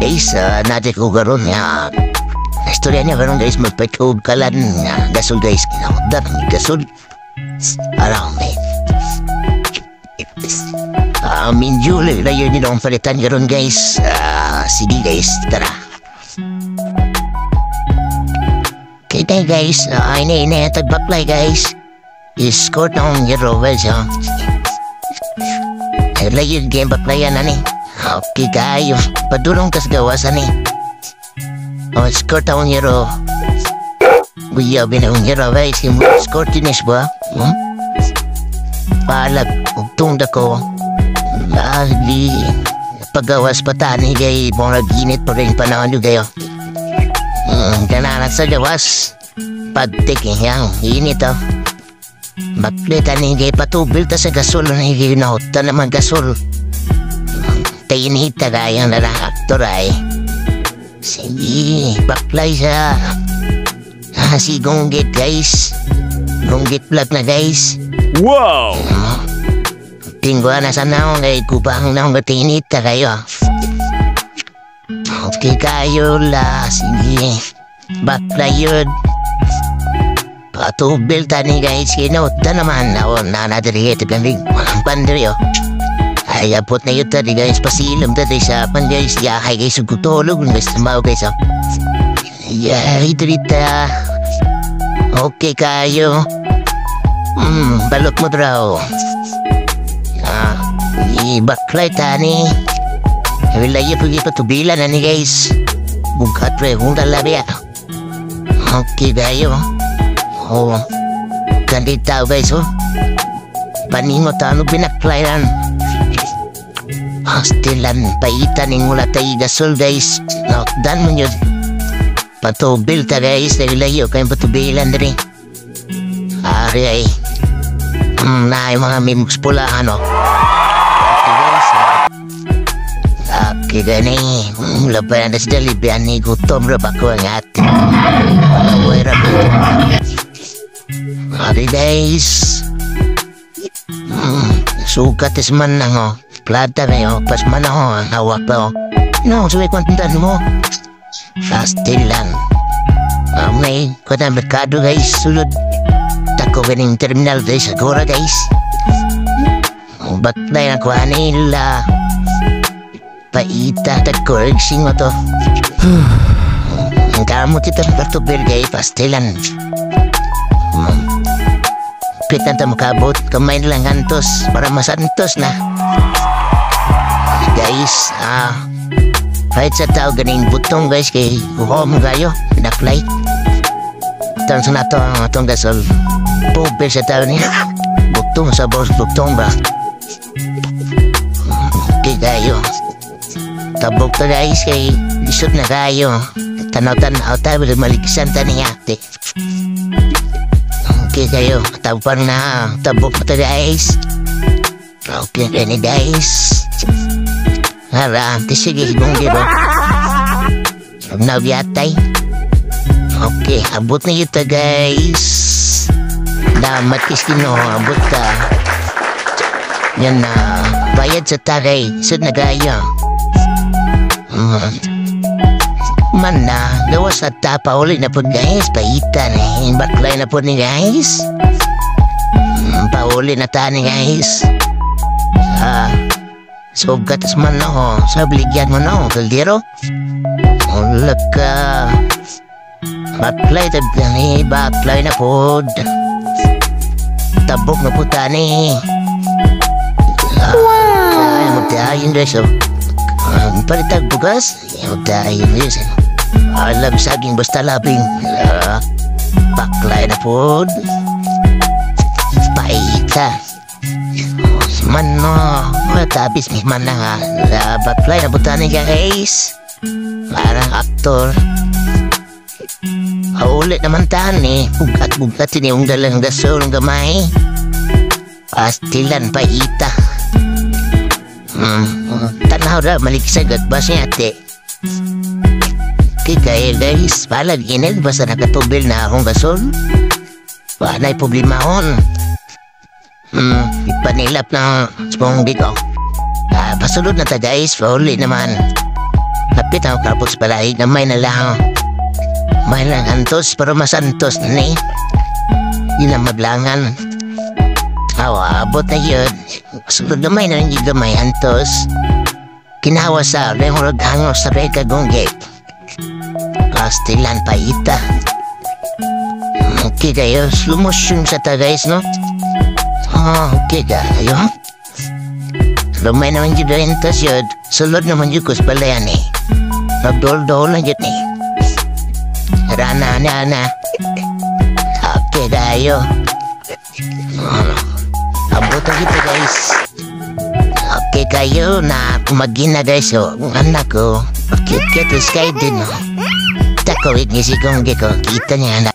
Guys, uh, natin ko karon nga. Istorya niya karon guys, magpatuog kalan nga gasol guys. Kinakudar ni gasol. Alam me. Ah, minjo layo ni nung palitan karon guys. Ah, sige guys, tara. Kita guys, uh, ini ini tagbaklay guys. Escort na akong hero guys ha. Ay, layo game baklayan na ni. Okay kayo, padulong kas gawasan ni. Oh, escort akong hero. Buya binakong hero guys, yung escort dinis ba? Hmm? Palag, ugtong ko. Lagi, pagawas pa tani kay mga ginit pa rin panahon yung kayo. Hmm, kananan sa gawas. Pagtiking yang, init oh. Maklita ni kay patubil ta sa gasol na ginahot ta naman gasol. Tainita kaya na lang aktor ay. Sige, baklay sa. Si Gonggit guys. Gonggit vlog na guys. Wow! Tinggo na sa naong kay kupang naong gatinita kayo. Okay kayo la, sige. Baklay yun. Patubil tani guys, kinot na naman na nadirigate kami pandrio. Ay, apot na yun tadi guys, pasilam tadi sa pan guys, yahay guys, kutulog guys, tamaw guys, oh. Yahay drita. Okay kayo. Hmm, balot mo draw. Ah, ibaklay tani. Wilayah pergi patubilan na ni guys. Bukat pre, kung talabi ah. Okay kayo. Oh, ganti tao guys oh. Paningo tano binaklayan. Hostilan paitan ng mula tayo gasol guys. Knockdown mo yun. Patubil ta guys, dahil layo kayong patubilan diri. Ari ay. Hmm, na yung mga mimos pula ano. Okay gani. Hmm, labayan na sa dalibian ni gutom ra ba ko ang ko. Ari guys. Hmm, sukat is man lang oh. Plata kayo, pas man ako ang hawak oh. No, suwi kwantan mo. Pastilan. Um, may kuna merkado guys, sulod. Tako ganing terminal guys, agora guys. Baklay na kuha nila. Paita, tagkorgsing mo to. Ang kamot ito ng kartubel guys, pastilan. Pitan ta makabot, kamay lang antos para masantos na. Guys, ah, kahit sa tao ganing butong guys kay kuha mo gayo, naklay. Tan sa nato ang atong gasol. Pobre sa tao niya. Butong sa boss, butong ba? Okay gayo. Tabok ta guys kay isot na kayo. Tanaw-tanaw tayo maliksan ta ni ate. Okay kayo, tabupan na. Tabok ta guys. Okay ka ni guys. Hala, sige, kung di ba? Biyatay. Okay, abot na kita guys. Damat kis kino, abot ka. Yan na, bayad sa tagay, sud na gaya. Hmm. Man na, gawa sa tapa uli na po guys, paitan eh. Baklay na po ni guys. Hmm, pauli na ta ni guys. Ah, so gatas man ako, sa bligyan mo na ako, kaldero. Wala ka. Baklay tab gani, baklay na po. Tabok na po tani. Wow! Ay, magtayin guys, oh. Ang palitag bugas, magtayin guys. Alam saging basta labing. Ah, baklay na po. Paita. Man no, matabis mi man na nga. Uh, baklay na butani guys. Parang aktor. Haulit naman tani. Bugat-bugat ini yung dalang gasol ng gamay. Pastilan paita. Hmm, tanaw ra maliksagat ba siya ate? Kaya guys, palag inil basta nakatubil na akong gasol. Wala'y problema on. Hmm, ipanilap na spong ko. Ah, pasulod na ta guys, pauli naman. Bitaw kapos palahig na may nalang. May lang antos pero masantos na ni. Yun ang maglangan. Awa, abot na yun. Sulod gamay na rin yung gamay antos. Kinawa sa lehorod hango sa reka gunggay. Kastilan pa ita. Okay kayo, lumusyon sa tagays, no? Oh, okay kayo. Lumay naman yung rentas yun. Sulod naman yung kuspalayan eh. Nagdol-dol na yun eh. Rana na na. Okay kayo. Oh, abot na kita guys. Okay kayo na magina guys. Oh, anak ko. Okay, kita sky din oh. Takawit niya si Kongge ko. Kita niya